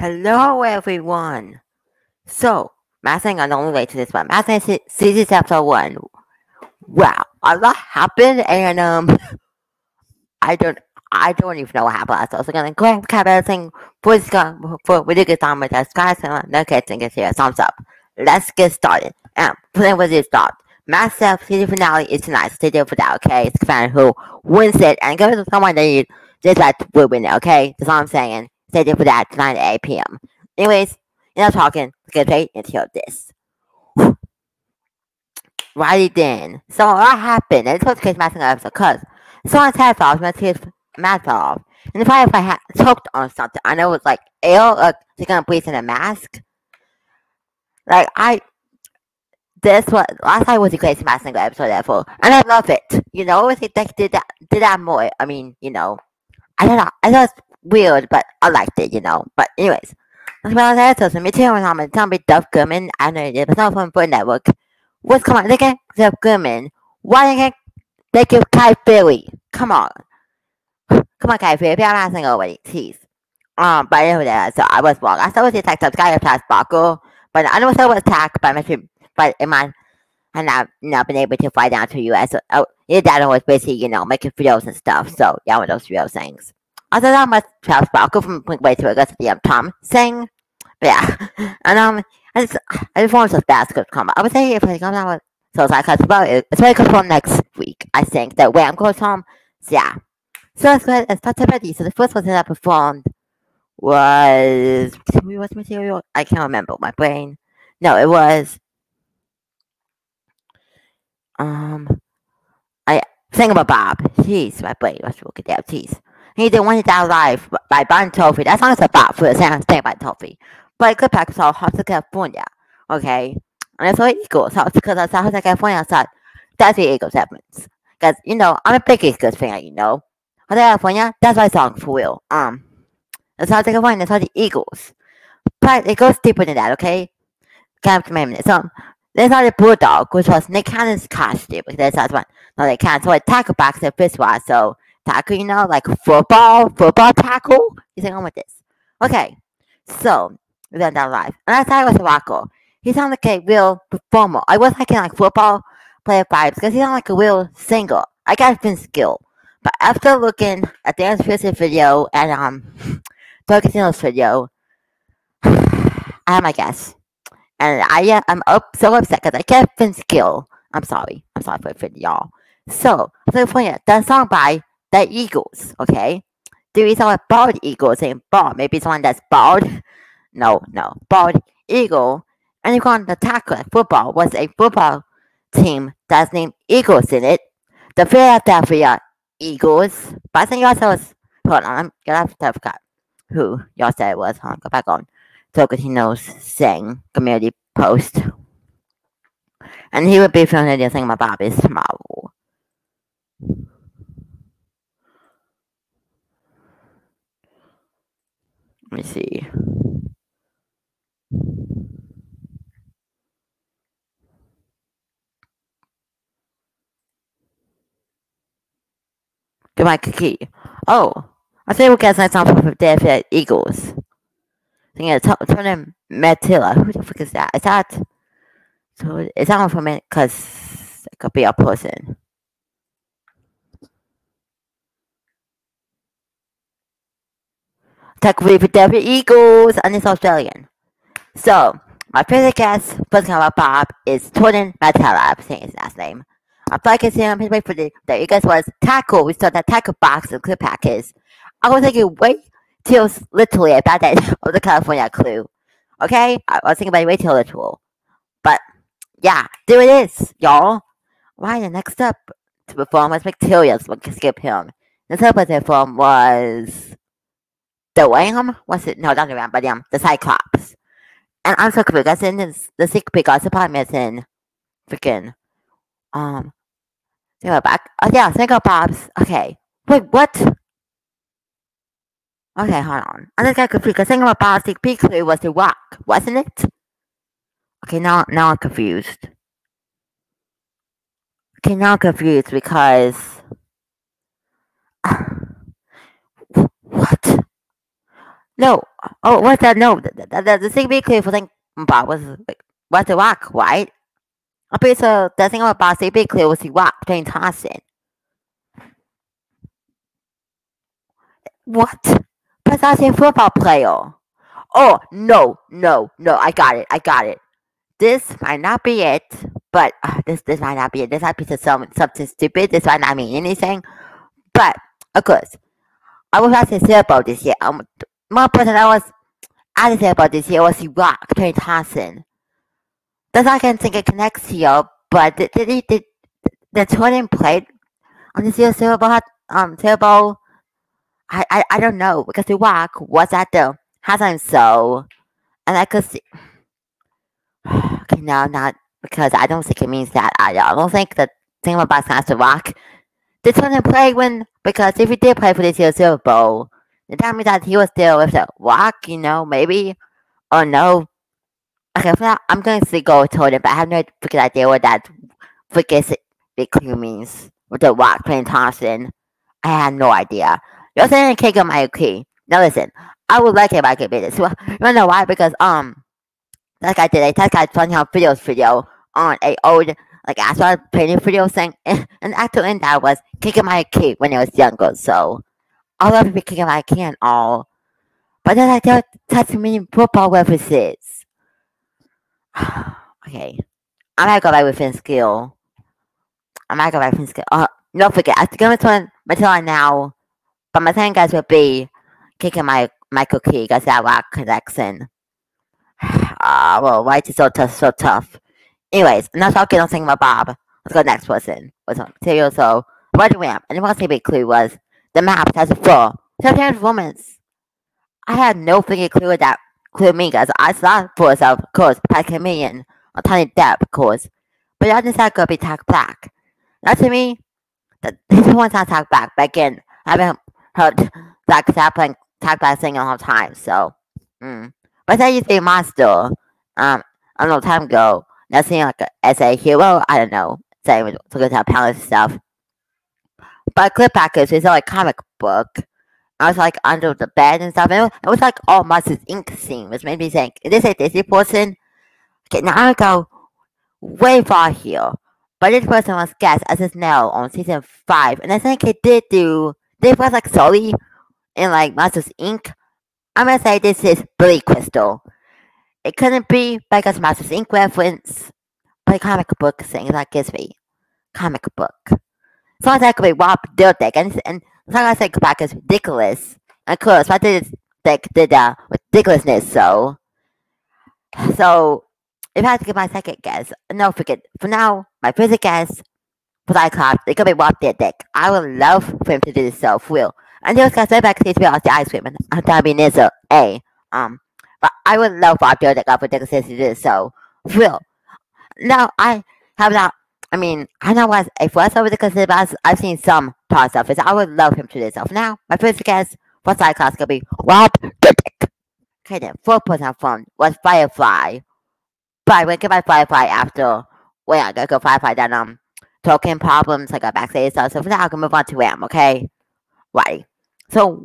Hello, everyone. So, Massing on the only way to this one. Massing season episode one. Wow, a lot happened, and um, I don't, I don't even know what happened. So, I'm gonna go ahead and cap everything for this for really good time with us, guys. And no kids and get here. Thumbs up. Let's get started. And playing with this start. Massive season finale is tonight. Stay there for that, okay? It's fan who wins it, and give it to someone you just like will win it, okay? That's all I'm saying. Stay there for that tonight at 8 p.m. Anyways, enough talking. Let's get straight into this. Righty then. So what happened? And this was case matching episode because someone's head fell off, my teeth mask off. And if I if I had choked on something, I know it was like ill, like they're gonna breathe in a mask. Like I this was last time was the crazy mask single episode ever. And I love it. You know, I think they did that did that more. I mean, you know. I don't know. I thought weird, but I liked it, you know. But anyways, that's what I said. So, me too, and I'm telling me Duff Goldman. I know you it was not from Food Network. What's come on? They get Duff Goldman. Why they they give Kai Billy? Come on. Come on, Kai already. Jeez. Um, but anyway, that, so I was wrong. I thought it was the attack of Sky Attack Sparkle, but I know it was attacked by my but in my and not not been able to fly down to US. So, oh, your dad was basically, you know, making videos and stuff. So yeah, one of those real things. Than my Charles Sparkle from Way to August the um, Tom saying, yeah, and um, I just I just wanted to fast good come. I would say if I come out with so it's like about it, it's very good for next week. I think that way I'm going home. So yeah, so let's go ahead and start already. So the first one that I performed was what material? I can't remember. My brain. No, it was um I think about Bob. Jeez, my brain was looking down. Jeez. He did one down live by Bon Toffee. That song is about for the sound thing by Toffee. But it could pack so hot to California. Okay. And it's all Eagles. So because I saw Hotel California, thought that's the Eagles happens. Because, you know, I'm a big Eagles fan, you know. Hotel California, that's my song for real. Um it's Hotel California, it's all the Eagles. But it goes deeper than that, okay? Can't remember minutes. So there's not a bulldog, which was Nick Cannon's costume. That's one. No, they can't. So tackle box the first one. So tackle, you know, like football, football tackle. He's like, I'm with this? Okay, so we went down live, and I thought it was Rocco. He sounded like a real performer. I was thinking like football player vibes because he sounded like a real singer. I got his skill, but after looking at the Visit video and um, Doug Casino's video, I have my guess, and I uh, I'm up so upset because I kept Finn's skill. I'm sorry. I'm sorry for Finn, y'all. So, so for you, that song by the Eagles, okay? Do we saw a bald eagle saying bald? Maybe someone that's bald? No, no. Bald eagle. And you call the tackle football was a football team that's named Eagles in it. The Philadelphia Eagles. But I think said was hold on, I'm gonna have to forgot who y'all said it was. Hold on, go back on. Tocantino's saying community post. And he would be feeling the thing about Bobby's tomorrow. Let me see. My key. Oh, I think we'll get some time for Philadelphia Eagles. I think it's Tony Matilla. Who the fuck is that? Is that so? Is that one from it? Cause it could be a person. Tech with Philadelphia Eagles and it's Australian. So, my favorite guest, first time about Bob, is Jordan Mailata. I'm saying his last name. I like his him, his way for the, the Eagles was tackle. We saw that tackle box and clip package. I was thinking, wait till literally about that of the California clue. Okay? I was thinking about wait till literal. But, yeah, there it is, y'all. Right, the next up to perform was. We can skip him. The third one to perform was the Ram? Was it? No, not the Ram, but um, the Cyclops. And I'm so confused. In this, the sick because the problem is in freaking, um, they were back. Oh, yeah, Psycho Pops. Okay. Wait, what? Okay, hold on. I just got confused because Psycho the big clue was the rock, wasn't it? Okay, now, now I'm confused. Okay, now I'm confused because. what? No, Oh, what's that? No, the, the, the, the thing clear for thing was was the rock, right? I Okay, so the Thingamabob CB clear was the rock between Thompson. What? But that's a football player. Oh, no, no, no, I got it, I got it. This might not be it, but uh, this this might not be it. This might be some, something stupid. This might not mean anything. But, of course, I was to say about this year. Um, one person I was I didn't say about this year was Rock, Tony Thompson. That's all I can think it connects here, but did, did he, did, the tournament played on this year's Super Bowl, um, Super Bowl? I, I, I don't know, because the Rock was at the halftime show, and I could see, okay, no, not, because I don't think it means that. I, don't think the thing about the Rock, the tournament played when, because if he did play for this year's Super Bowl, that means that he was still with the Rock, you know, maybe, or no. Okay, for now, I'm going to see. go told it, but I have no freaking idea what that freaking big clue means. With the Rock playing Thompson, I have no idea. You're saying can't get my key. Now listen, I would like it if I could beat this. Well, you know why? Because um, that guy did a that guy how videos video on a old like I started playing video saying and actually in that was kicking my key when I was younger. So I love kicking my can all. But then I don't touch many football references. okay. I might go back with skill. I might go back with skill. Uh, don't forget, I think I'm going to now. But my thing guys will be kicking my Michael Key because that rock connection. Ah, uh, well, why is it so tough? So tough. Anyways, enough talking on about Bob. Let's go next person. What's on material? So, Roger Ramp. And the most big clue was the map has a full sometimes moments. I had no freaking clue that guys. I saw for myself, of course, by chameleon, a tiny depth, of course. But I to be tag black. That to me, that this one's not tag black, but again, I haven't heard that that playing tag black thing a long time, so mm. But that used to be a monster. Um a long time ago. That seemed like a, as a hero, I don't know. Same with at palace stuff. But Clip Packers is like comic book. I was like under the bed and stuff. And it was, like all Monsters Inc. scene, which made me think, is this a Disney person? Okay, now I go way far here. But this person was guest as a snail on season 5. And I think he did do, this was like Sully in like Monsters Inc. I'm gonna say this is Billy Crystal. It couldn't be because Monsters Inc. reference, but comic book thing that gives me comic book. So I could be Rob Dyrdek, and and so I said back is ridiculous. Of course, I did like did uh ridiculousness. So, so if I had to give my second guess, no, forget for now. My first guess for Cyclops, it could be Rob Dyrdek. I would love for him to do this so for real. And those guys right back to off the ice cream, and that'd be Nizza A. Um, but I would love Rob Dyrdek for ridiculous to do this so for real. Now I have not I mean, I know what if what's over the consider I've seen some parts of it. I would love him to do this. now, my first guess for Cyclops could be Rob Dyrdek. Okay then, fourth person phone was Firefly. But we get my Firefly after well I gotta go Firefly then um token problems, I got backstage stuff. So for now I can move on to Ram, okay? Right. So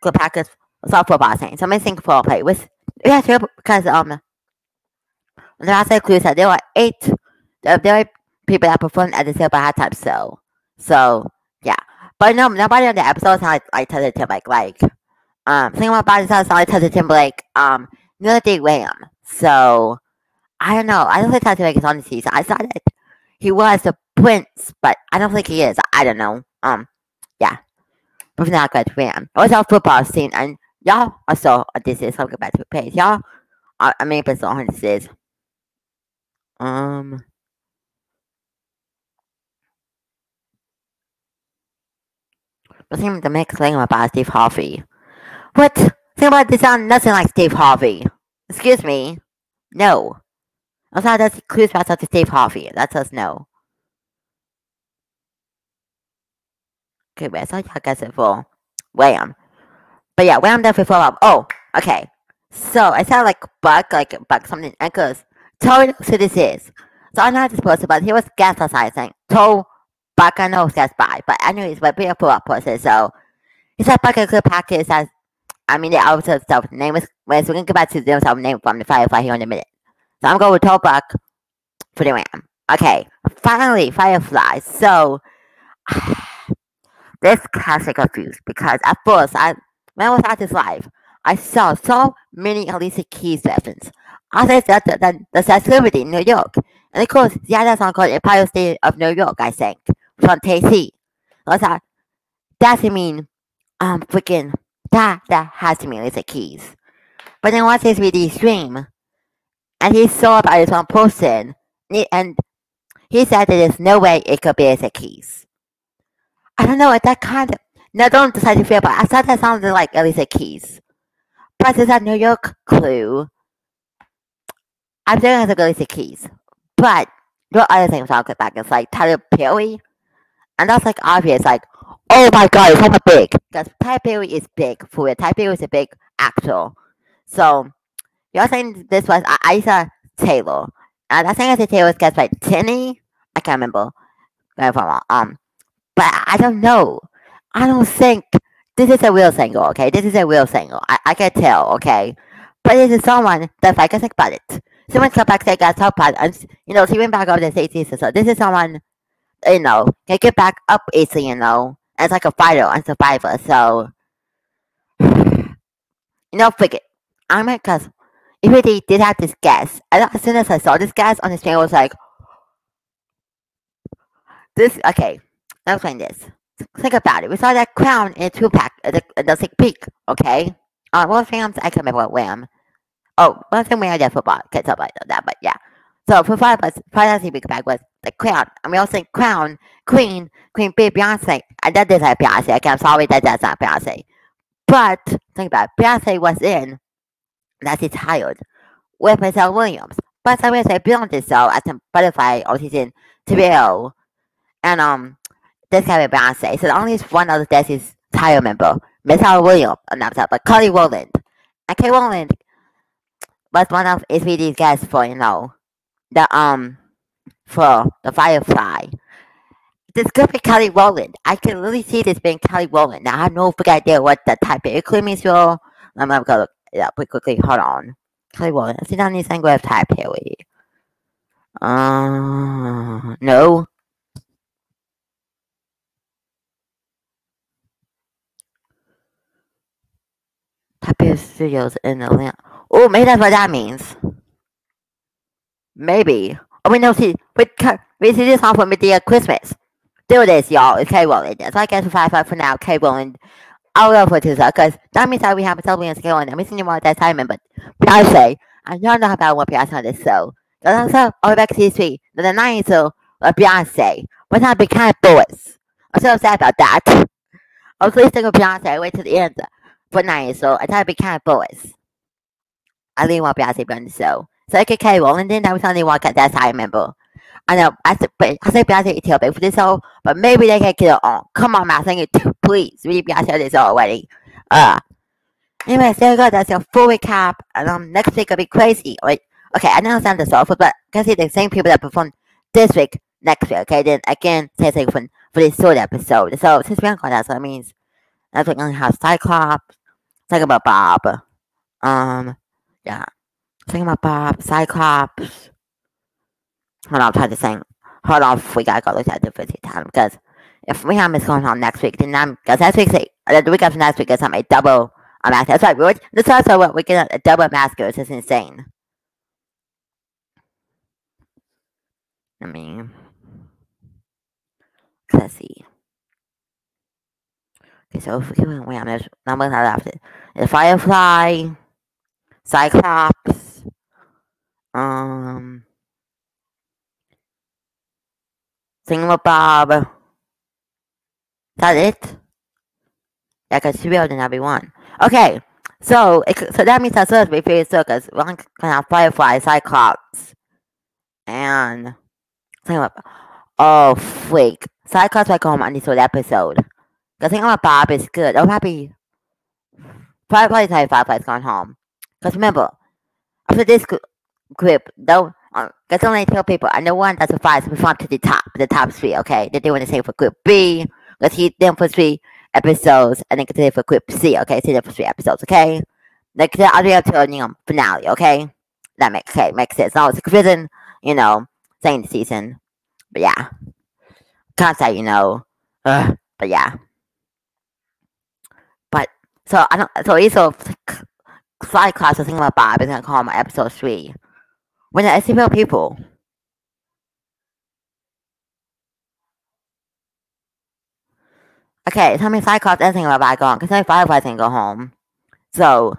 good practice soft football thing. So I'm missing football play with yeah, sure because um the last clue said there were eight there, are people that perform at the silver halftime show. So So, yeah, but no, nobody on the episode sounds like, like Justin Timberlake. Like, um, thinking about body sounds like Justin Timberlake. Um, neither did Ram. So I don't know. I don't think Justin Timberlake is on the season. I saw that he was the prince, but I don't think he is. I don't know. Um, yeah. But not good Ram. I was on football scene, and y'all also this is something back to page. Y'all, I mean, it's on this is. Um. But think the next thing about Steve Harvey. What? Think about this sound nothing like Steve Harvey. Excuse me. No. Also, that's clues about to Steve Harvey. That us know. Okay, wait, I saw y'all guys it for Wham. But yeah, Wham definitely fall up. Oh, okay. So I sound like Buck, like Buck something, and goes, Tell me who this is. So I'm not supposed to, but he was saying, Told Bacano says bye. But anyways, but be a follow-up process. So he said Bacano could practice as uh, I mean, the other stuff. Name is, well, so we're going to go back to the self name from the Firefly here in a minute. So I'm going with Topak for the Ram. Okay, finally, Firefly. So, this me confused because at first, I when I was at this live, I saw so many Alicia Keys references. I said that the, the, the celebrity in New York. And of course, the other song called Empire State of New York, I think, from TC. I thought, that's mean, um, freaking, that, that has to mean Alicia Keys. But then once his really stream, and he saw about his one person, and he said that there's no way it could be Alicia Keys. I don't know, what that kind of, no, don't decide to feel, but I thought that sounded like Alicia Keys. But it's a New York clue. I'm doing as a Alicia Keys. But are other things I'll get back. It's like Tyler Perry. And that's like obvious, like, oh my god, it's of big. Because Tyler Perry is big for it. Tyler Perry is a big actor. So, you're saying this was Isa Taylor. And I think I said Taylor was guessed by Tinny. I can't remember. Um, but I don't know. I don't think this is a real single, okay? This is a real single. I, I can tell, okay? But this is someone that I think about it. Someone come back say got top part and you know, she went back up the safety so this is someone you know, can get back up easily, you know. And it's like a fighter and survivor, so you know, forget. I mean, cause if really did have this guess, and as soon as I saw this guess on the screen, I was like, this, okay, let me explain this. Think about it. We saw that crown in a two pack, uh, the, the peek, okay? Uh, what films? I can't remember what wham. Oh, one thing we had football, can't talk about that, but yeah. So for five of us, Fantasy Big Bag was the crown. And we also crown, queen, queen bee, Beyonce. And that did have Beyonce. Okay, I'm sorry that that's not Beyonce. But think about it, Beyonce was in That's Tired with Michelle Williams. But I some say Beyonce so as a butterfly or she's in to And um this guy Beyonce. So the only one of the Destiny's Child member, Michelle Williams, uh, not but Kelly Rowland. And Kelly Rowland was one of HBD's guests for, you know, the, um, for the Firefly. This could be Kelly Rowland. I can really see this being Kelly Rowland. Now, I have no idea what the type of equipment means, so I'm gonna go look it up quickly. Hold on. Kelly Rowland. Is it on this of type here? Uh, no. Type Studios in Atlanta. Oh, maybe that's what that means. Maybe. Oh, we know, see, we, we see this song from Madea Christmas. Do it is, y'all. It's K Rowland. So I guess five five for now, K Rowland. I'll go for two, because that means that we have a totally on scale and I'm missing you more that time, but I say, I don't know how about what Beyonce on this, so. But also, all back to history, the nine so of Beyonce, but not be kind of boys. I'm so sad about that. I was listening to Beyonce wait to the end for nine, so I thought be kind of boys. I didn't want Beyonce on the show. So I could carry on and then I was only one at that I remember. I know I said but I said Beyonce too big for this show, but maybe they can get it on. Come on, man, sing it too, please. Really Beyonce this already. Uh anyway, there you go, that's your full recap. And um next week will be crazy. Wait, okay, I know I'm the sofa, but I can see the same people that performed this week next week, okay? Then again, say something for this short episode. So since we haven't got that, so that means week I'm gonna have Cyclops, talk about Bob. Um yeah. Think about Bob, Cyclops. Hold on, I'm trying to think. Hold on, we gotta go look at the 50 time because if we have is going on next week, then I'm because next week, uh, the week after next week is I'm a double a mask. That's right, George. This is also what we get a double mask. It's insane. I mean, let's see. Okay, so if we can wait, I'm just numbers out after the Firefly. Cyclops. Um. Thingamabob. Is that it? Yeah, because she built in every one. Okay, so it, so that means that supposed to be three circus. Can have Firefly, Cyclops, and Thingamabob. Oh, freak. Cyclops back home on this episode. Because Thingamabob is good. Oh, happy. Firefly, Firefly's gone home. Because remember, after this group, though, uh, that's only tell people, I know one that's a five, we to the top, the top three, okay? They're doing the same for group B, Let's he them for three, episodes and then continue for Clip C, okay? Continue for three episodes, okay? All the way up to the um, finale, okay? That makes okay, makes sense. No, it's confusing, you know, same season. But yeah. Say, you know. But yeah. But so I don't so he's so slight class was thinking about Bob is gonna call my episode three. When I see real people. Okay, tell me Cyclops anything about Bygone, because only Firefly can go home. So,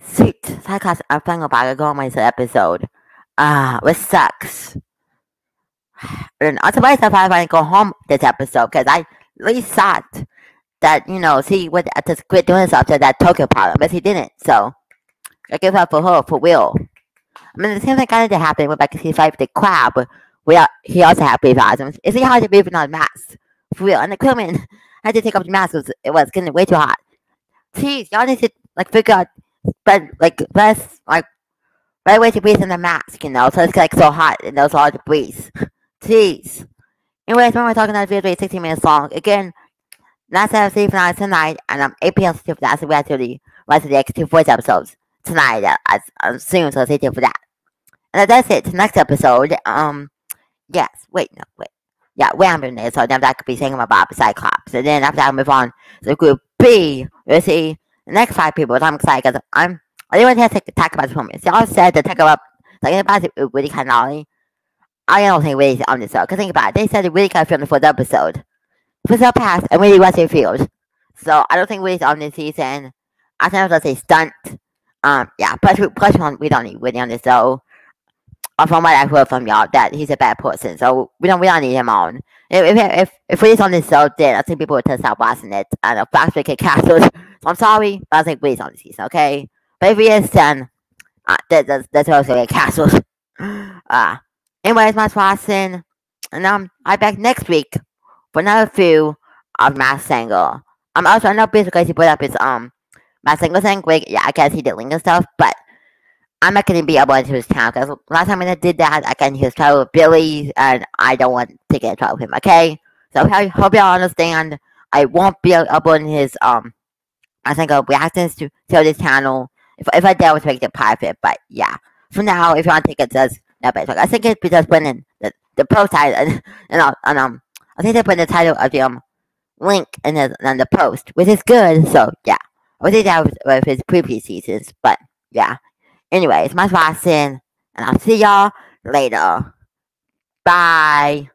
sweet, Cyclops I'm thinking about go home this episode. Ah, uh, which sucks. And I'm surprised that Firefly didn't go home this episode, because I really thought that, you know, she would just quit doing this after that Tokyo problem, but he didn't, so I give up for her, for real. I mean, the same thing kind of happened with like he fight the crab. Without, he also had breathing asthma. It's hard to breathe without a mask, for real. And the crewman had to take off the mask because it was getting way too hot. Jeez, y'all need to like figure out, but like less like right way to breathe in the mask, you know, so it's like so hot and those hard to breathe. Jeez. Anyways, when we're talking about video 16 minutes long, again, last episode finale tonight, and I'm 8 p.m. for that, so we have to the rest of the X2 voice episodes tonight, uh, as I'm soon, so stay tuned for that. And that's it. Next episode, um, yes, wait, no, wait yeah, random there. So then that could be saying about Cyclops. And then after that, I move on to group B. You see, the next five people, I'm excited because I'm, I didn't want to talk about this moment. They all said to talk about, like, about it really kind of I don't think really on this show. Because think about it, they said it really kind of filmed the fourth episode. First episode passed, and really was revealed. So I don't think Willie's on this season. I think I was say stunt. Um, yeah, plus, plus we don't need Willie on this show from what I've heard from y'all, that he's a bad person. So we don't we don't need him on. If if if, if on this show, then I think people would start watching it. I know Fox will get canceled. So I'm sorry, but I think he's on this season, okay? But if he is, then uh, that, that's that's also get canceled. Uh, anyways, my Watson, and um, be back next week for another few of Masked Singer. Um, also I know basically he put up his um Masked Singer thing. Great, yeah, I guess he did link and stuff, but I'm not to be able to his town because last time I did that, I got into his trouble with Billy, and I don't want to get in trouble with him. Okay, so I hope y'all understand. I won't be uploading his um, I think of reactions to to this channel if if I dare to make it private. But yeah, for now, if you want to take it, just no better. I think it's because when in the the post title and, and, and um, I think they put the title of the um link in the in the post, which is good. So yeah, I think that was with his previous seasons, but yeah. Anyways, my Watson, and I'll see y'all later. Bye.